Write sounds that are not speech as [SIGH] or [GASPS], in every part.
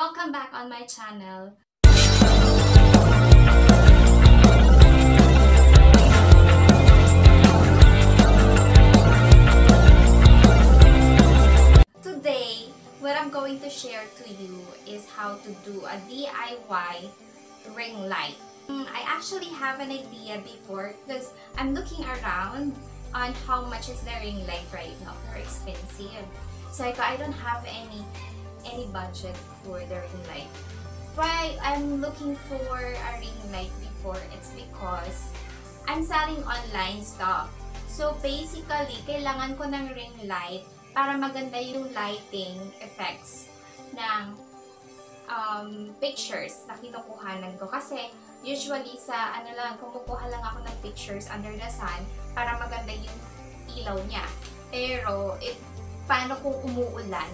Welcome back on my channel. Today, what I'm going to share to you is how to do a DIY ring light. Mm, I actually have an idea before because I'm looking around on how much is the ring light right now. Very expensive. So I, I don't have any any budget for the ring light. Why I'm looking for a ring light before, it's because I'm selling online stuff. So basically, kailangan ko ng ring light para maganda yung lighting effects ng um, pictures na kinukuhanan ko. Kasi usually sa ano lang, kumukuha lang ako ng pictures under the sun para maganda yung ilaw niya. Pero, it, paano kung umuulan?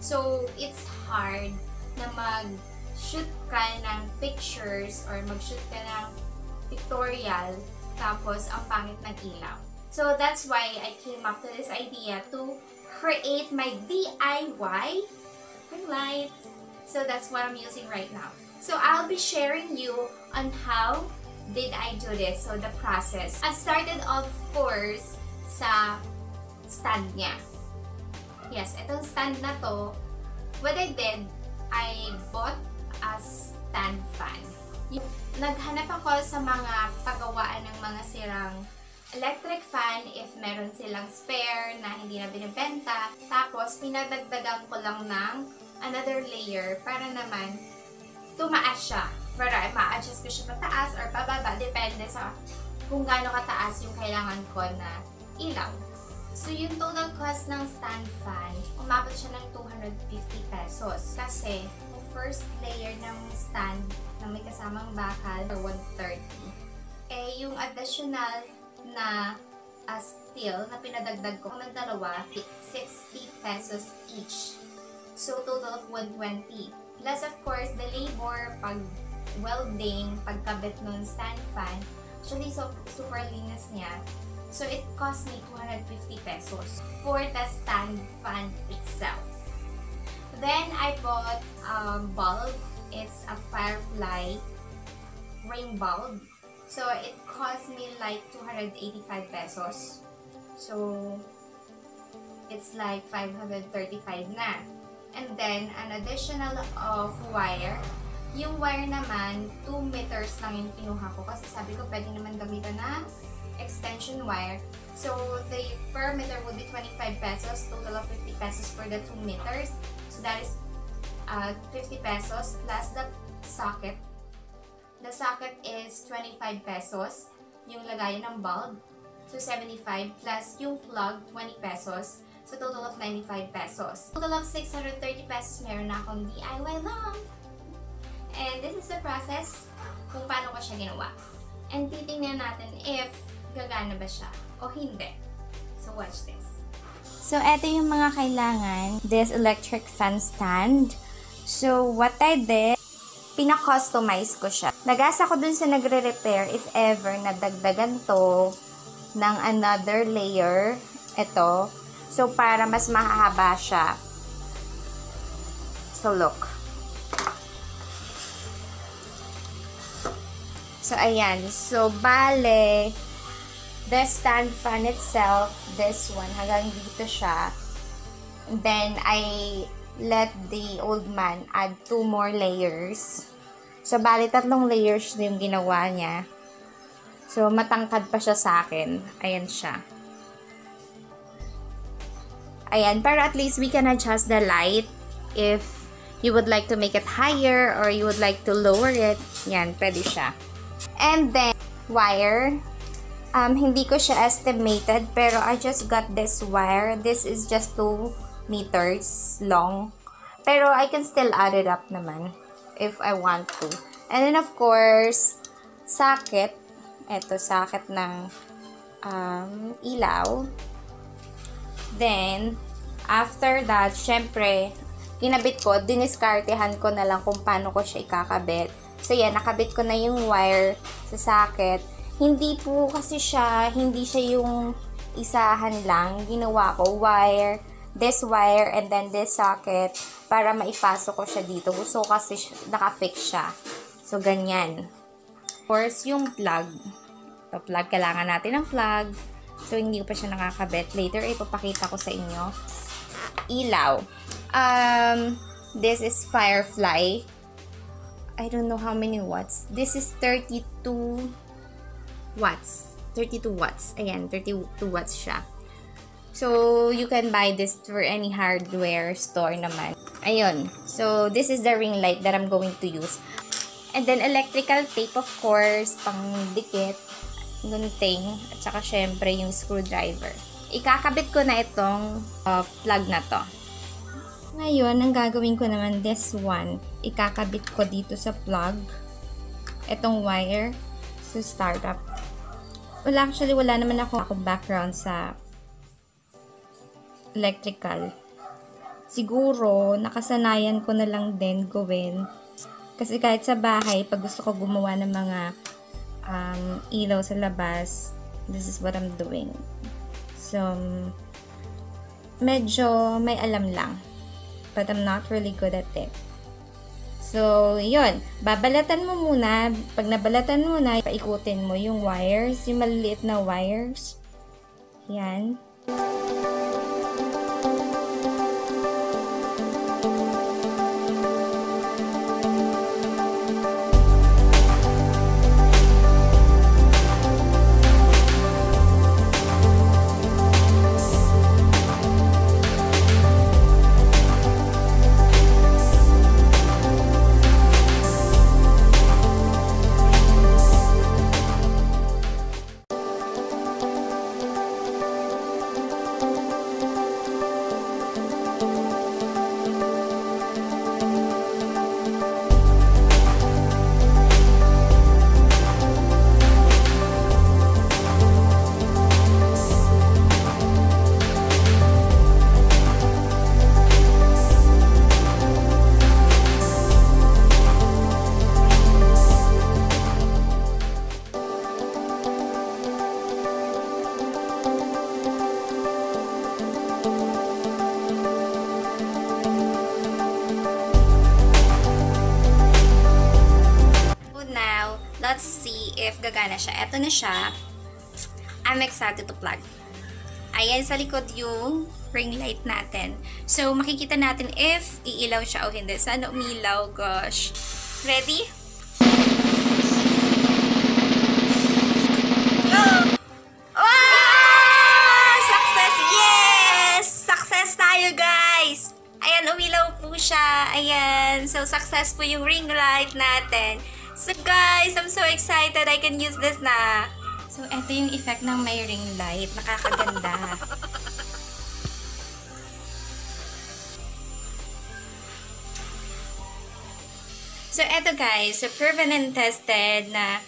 So, it's hard na mag-shoot ka ng pictures or mag-shoot ka ng pictorial tapos ang pangit ng ilaw. So, that's why I came up to this idea to create my DIY ring light. So, that's what I'm using right now. So, I'll be sharing you on how did I do this. So, the process. I started of course sa stand niya. Yes, itong stand na to, what I did, I bought a stand fan. Naghanap ako sa mga pagawaan ng mga sirang electric fan if meron silang spare na hindi na binibenta. Tapos, pinadagdagan ko lang ng another layer para naman tumaas siya. Para ma-adjust ko siya pataas or pababa. Depende sa kung gaano kataas yung kailangan ko na ilaw. So, yung total cost ng stand fan, umabot siya ng 250 pesos. Kasi, yung first layer ng stand na may kasamang bakal for 130. Eh, yung additional na uh, steel na pinadagdag ko ng dalawa, 60 pesos each. So, total of 120. Plus, of course, the labor, pag welding, pagkabit ng stand fan, actually, so, super linis niya. So, it cost me 250 pesos for the stand fan itself. Then, I bought a bulb. It's a Firefly ring bulb. So, it cost me like 285 pesos. So, it's like 535 na. And then, an additional of wire. Yung wire naman, 2 meters lang yung kinuha ko kasi sabi ko pwede naman gamitan na extension wire. So, the per meter would be 25 pesos, total of 50 pesos for the 2 meters. So, that is uh, 50 pesos plus the socket. The socket is 25 pesos, yung lagayan ng bulb. So, 75 plus yung plug, 20 pesos. So, total of 95 pesos. Total of 630 pesos meron na akong DIY lang. And this is the process kung paano ko siya ginawa. And titingnan natin if gagana ba siya o hindi. So, watch this. So, eto yung mga kailangan. This electric fan stand. So, what I did, pina-customize ko siya. Nagasa ko dun sa nagre-repair if ever nadagdagan to ng another layer. Ito. So, para mas mahahaba siya. So, look. So, ayan. So, bale, the stand fan itself, this one, hanggang dito siya. Then, I let the old man add two more layers. So, bali, tatlong layers na yung ginawa niya. So, matangkad pa siya sa akin. Ayan siya. Ayan, pero at least we can adjust the light if you would like to make it higher or you would like to lower it. Yan, pwede siya. And then, wire. Um, hindi ko siya estimated, pero I just got this wire. This is just 2 meters long. Pero I can still add it up naman if I want to. And then, of course, socket. Ito, socket ng um, ilaw. Then, after that, syempre, kinabit ko, diniskartehan ko na lang kung paano ko siya ikakabit. So, yan, nakabit ko na yung wire sa socket. Hindi po kasi siya, hindi siya yung isahan lang. Ginawa ko wire, this wire and then this socket para maipasok ko siya dito. Ko kasi naka-fix siya. So, ganyan. Of course, yung plug. Ito, plug. Kailangan natin ng plug. So, hindi ko pa siya nakakabit. Later, ipapakita ko sa inyo. Ilaw. Um, this is Firefly. I don't know how many watts. This is 32 watts. 32 watts. Ayan, 32 watts siya. So, you can buy this for any hardware store naman. Ayun. So, this is the ring light that I'm going to use. And then, electrical tape, of course, pang dikit, gunting, at saka syempre yung screwdriver. Ikakabit ko na itong uh, plug na to. Ngayon, ang gagawin ko naman, this one, ikakabit ko dito sa plug. Itong wire. So, start up. Wala, actually, wala naman ako, ako background sa electrical. Siguro, nakasanayan ko na lang din gawin. Kasi kahit sa bahay, pag gusto ko gumawa ng mga um, ilaw sa labas, this is what I'm doing. So, medyo may alam lang. But I'm not really good at it. So, yun. Babalatan mo muna. Pag nabalatan mo na, paikutin mo yung wires, yung maliliit na wires. Yan. So if gagana siya. Eto na siya. I'm excited to plug. Ayan sa likod yung ring light natin. So, makikita natin if iilaw siya o hindi. Sana umilaw, gosh. Ready? [GASPS] Wow! Success! Yes! Success tayo, guys! Ayan, umilaw po siya. Ayan. So, success po yung ring light natin. So, guys, I'm so excited. I can use this na. So, eto yung effect ng may ring light. Nakakaganda. So, eto guys. So, proven and tested na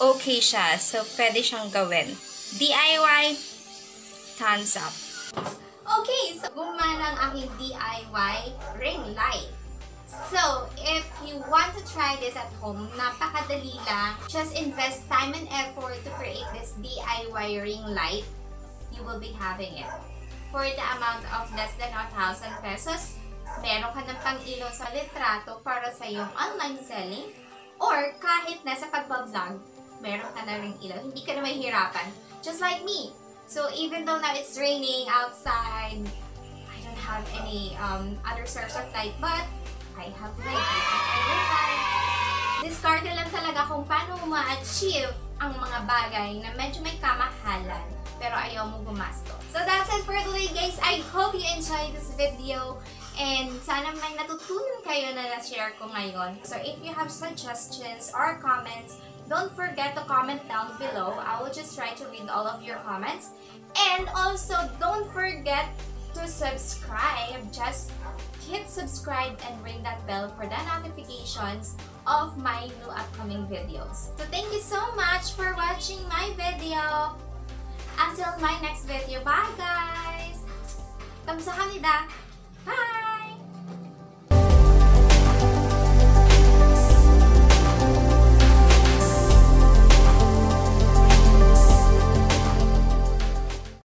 okay siya. So, pwede siyang gawin. DIY, thumbs up. Okay, so gumana ang aking DIY ring light. So, if you want to try this at home, napakadali lang. Just invest time and effort to create this DIY ring light. You will be having it. For the amount of less than 1,000 pesos, meron ka ng pang-ilaw sa litrato para sa iyong online selling or kahit nasa pagbablog, meron ka na ring ilaw. Hindi ka na mahihirapan. Just like me. So, even though now it's raining outside, I don't have any um, other source of light, but I have light. I will light. Discard lang talaga kung paano ma-achieve ang mga bagay na medyo may kamahalan pero ayaw mo gumasto. So that's it for today guys. I hope you enjoyed this video and sana may natutunan kayo na na-share ko ngayon. So if you have suggestions or comments, don't forget to comment down below. I will just try to read all of your comments. And also, don't forget to subscribe. Just hit subscribe and ring that bell for the notifications of my new upcoming videos. So thank you so much for watching my video. Until my next video, bye guys! 감사합니다.